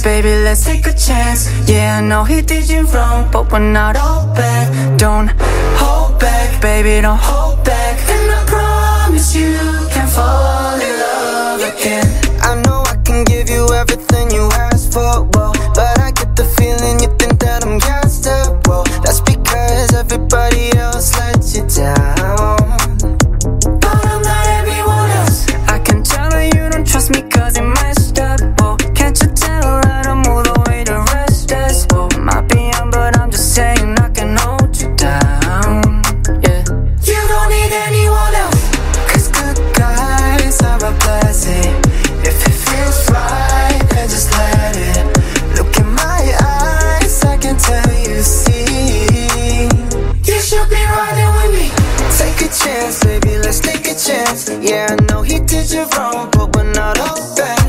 baby, let's take a chance. Yeah, I know he did you wrong, but we're not all bad. Don't hold back, baby, don't hold see You should be riding with me Take a chance, baby, let's take a chance. Yeah, I know he did you wrong, but we're not all bad.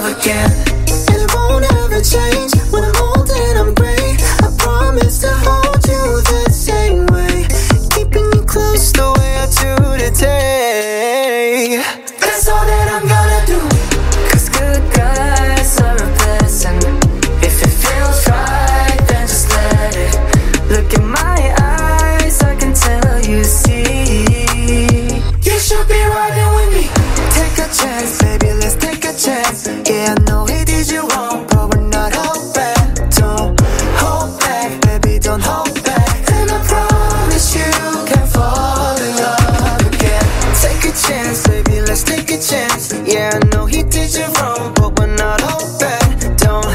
love again. a chance, baby, let's take a chance. Yeah, I know he did you wrong, but we're not all bad. Don't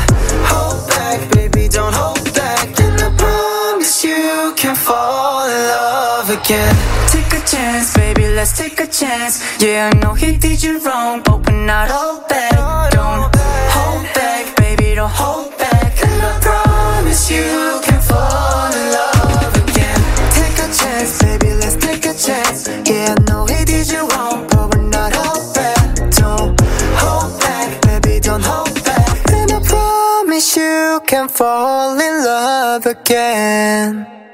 hold back, baby, don't hold back. And I promise you can fall in love again. Take a chance, baby, let's take a chance. Yeah, I know he did you wrong, but we're not hold he did you wrong, but we're not over. Don't hold back, baby, don't hold back. And I promise you can fall in love again.